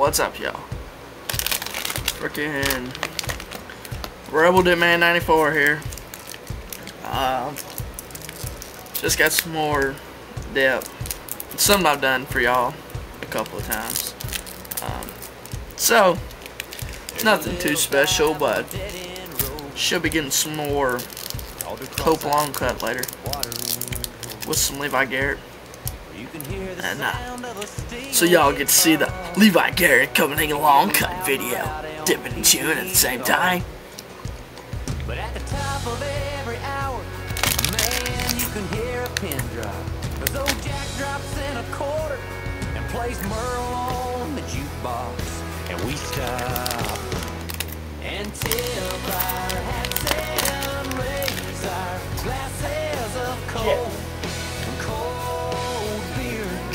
What's up, y'all? Freaking Rebel Man 94 here. Um, just got some more depth. Something I've done for y'all a couple of times. Um, so, nothing too special, but should be getting some more Cope Long Cut later with some Levi Garrett. And uh, so y'all get to see the Levi Garrett coming in a long cut video, dipping and chewing at the same time. But at the top of every hour, man, you can hear a pin drop. Old Jack drops in a quarter and plays Merle on the jukebox. And we stop our hats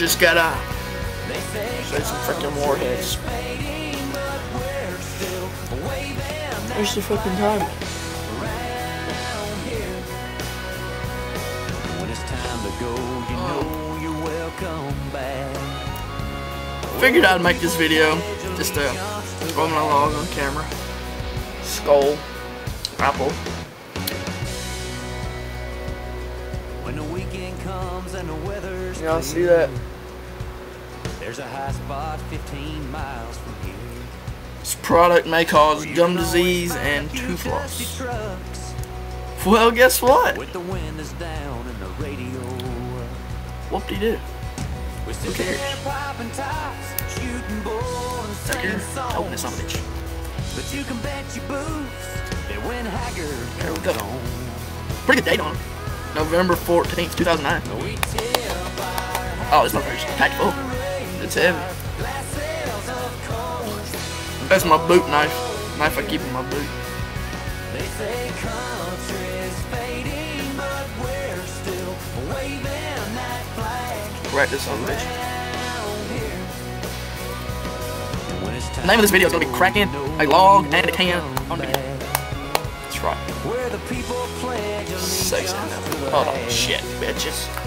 Just gotta They say say some freaking warheads. fading, but we're still waving that Where's the fucking time? around here. When it's time to go, you know you're welcome back. Figured I'd make this video just uh, rolling along on camera. Skoal, apple. When the weekend comes and the weather's Y'all see that? There's a high spot 15 miles from here. This product may cause gum disease and tooth loss. Well, guess what? With the windows down and the radio. Whoop-de-doo. We sit cares? tops, shooting bull and Take care. Open this son of a songs. bitch. But you can bet your boots that when Haggard There we go. Pretty good date on it. November 14th, 2009. we tip our Oh, it's not very packed full. It's heavy. glasses of cold. That's my boot knife. Knife I keep in my boot. They say country's fading, but we're still waving that flag Right this on bitch. around here. And when it's The name of this video is gonna be cracking a log and a can on the back, That's right. Where the people pledge Six and allegiance to Hold on, shit, bitches.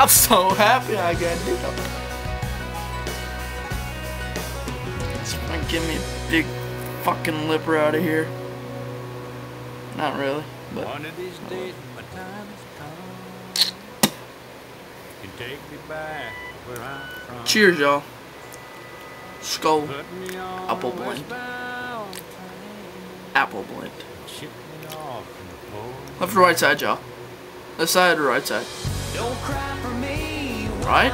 I'm so happy I got to do that. It's gonna give me a big fucking lipper out of here. Not really, but One of these days, my time has come. You take me back where I'm from. cheers, y'all. Skoal Put me on Apple blend. apple blend. Ship me off in the port. Left or right side, y'all. Left side or right side? Don't cry for me when Right.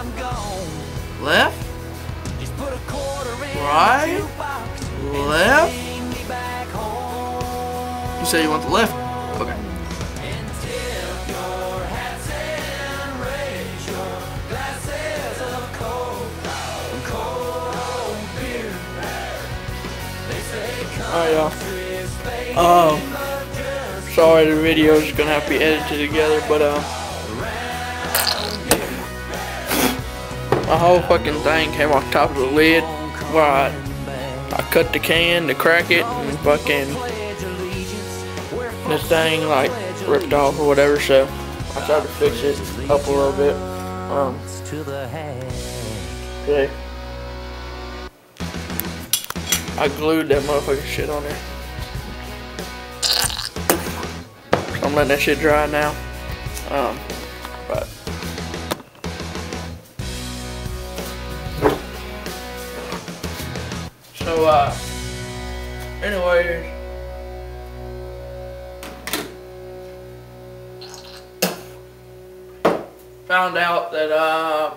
Left, Right. Left. you say you want the left? Okay. Alright, y'all. Um, sorry the video's gonna have to be edited together, but uh, my whole fucking thing came off top of the lid where I, I cut the can to crack it and fucking this thing like ripped off or whatever. So I tried to fix it up a little bit. Um, okay. I glued that motherfucking shit on there. I'm letting that shit dry now. Um, so uh, anyways, found out that um,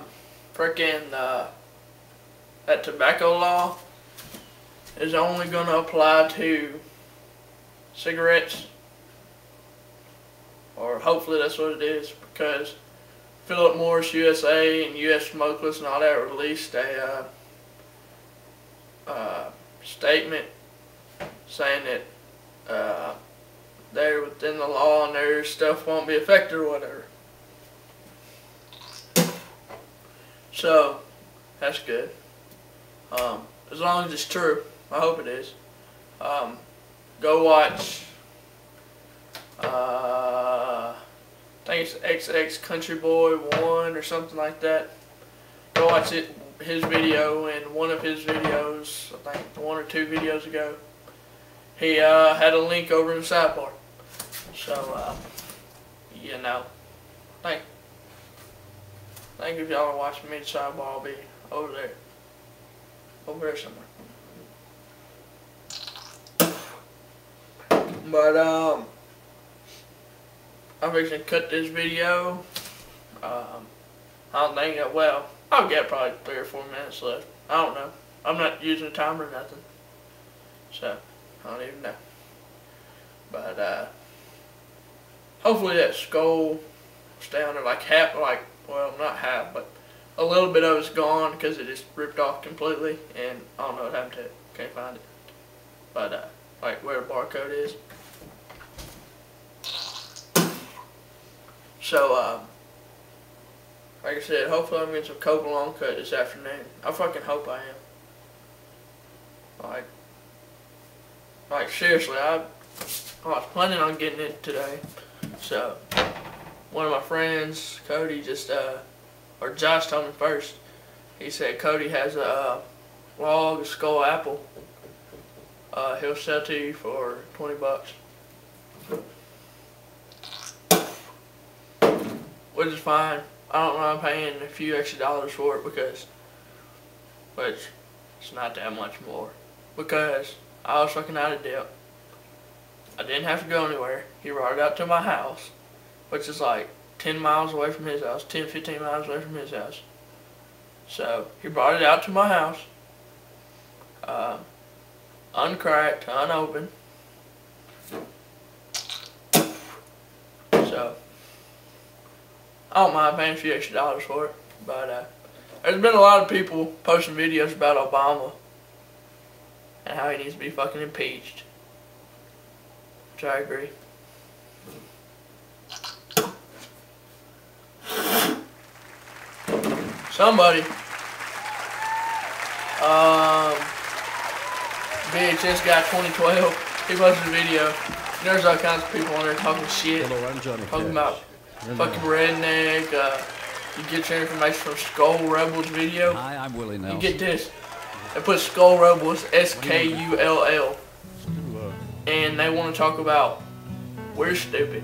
frickin' uh, that tobacco law is only gonna apply to cigarettes or hopefully that's what it is because Philip Morris USA and US Smokeless and all that released a uh, uh, statement saying that uh, they're within the law and their stuff won't be affected or whatever. So that's good. Um, as long as it's true, I hope it is. Um, go watch. Uh, I think it's XX Country Boy One or something like that. Go watch it. His video in one of his videos, I think one or two videos ago. He uh, had a link over in the sidebar. So, uh, you know, thank, thank you if y'all are watching me. The sidebar I'll be over there, over there somewhere. But um, I'm to cut this video. Um, I don't think that well. I'll get probably three or four minutes left. I don't know. I'm not using a timer or nothing. So, I don't even know. But, uh, hopefully that Skoal stay on there like half, like, well, not half, but a little bit of it's gone because it just ripped off completely. And I don't know what happened to it. Can't find it. But, uh, like where the barcode is. So, uh, like I said, hopefully I'm getting some Cope long cut this afternoon. I fucking hope I am. Like, like seriously, I, I was planning on getting it today. So, one of my friends, Cody, just, uh, or Josh told me first. He said Cody has a uh, log of Skoal apple. Uh, he'll sell to you for 20 bucks. Which is fine. I don't mind paying a few extra dollars for it because, which, it's not that much more. Because I was fucking out of debt. I didn't have to go anywhere. He brought it out to my house, which is like 10 miles away from his house, 10, 15 miles away from his house. So, he brought it out to my house, uh, uncracked, unopened. So, I don't mind paying a few extra dollars for it, but uh, there's been a lot of people posting videos about Obama and how he needs to be fucking impeached. Which I agree. Somebody, um, VHS guy 2012, he posted a video. There's all kinds of people on there talking shit, Hello, I'm Johnny talking Cash. about fucking redneck. Uh, you get your information from Skull Rebels video. Hi, I'm Willie Nelson. You get this. They put Skull Rebels, S K U L L, and they want to talk about we're stupid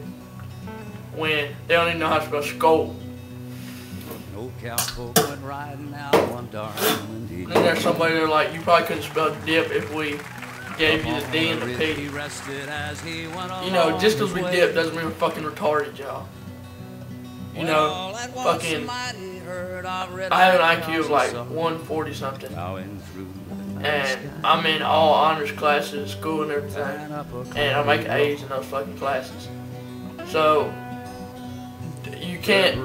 when they don't even know how to spell skull. No cowpoke went riding out one dark windy And then there's somebody there like, you probably couldn't spell dip if we gave you the D and the P. rested as he went You know, just because we dip doesn't mean we're fucking retarded, y'all. You know, Well, at fucking, heard I have an IQ of like 140 something. plowing through the night And. I'm in all honors classes, school and everything. And and I make A's in those fucking classes. So you can't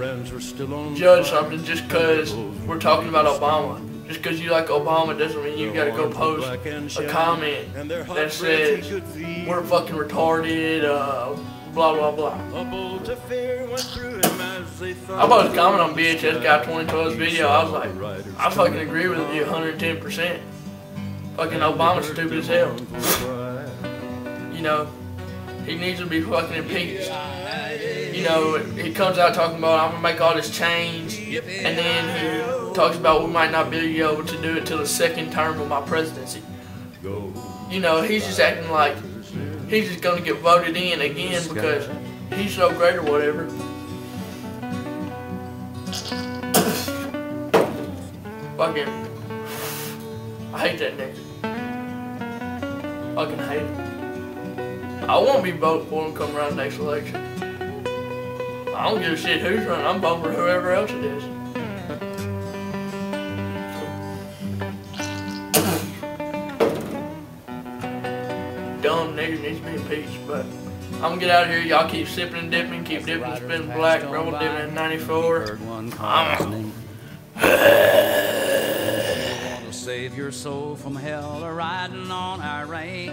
judge something just because we're talking about Obama. Just because you like Obama doesn't mean you gotta go post a comment that says we're fucking retarded, uh, blah blah blah. I posted a comment on BHS Guy 2012's video. I was like, I fucking agree with you 110%. Fucking Obama's stupid as hell. You know, he needs to be fucking impeached. You know, he comes out talking about I'm gonna make all this change, and then he talks about we might not be able to do it till the second term of my presidency. You know, he's just acting like he's just gonna get voted in again because he's so great or whatever. Fucking, I hate that nigga. Fucking hate him. I won't be voting for him come around next election. I don't give a shit who's running. I'm voting for whoever else it is. Nigga needs to be impeached, but I'm gonna get out of here. Y'all keep sipping and dipping, keep dipping, and spinning black, rebel dipping in 94. Heard one I'm- his name. Want to save your soul from hell or riding on our range.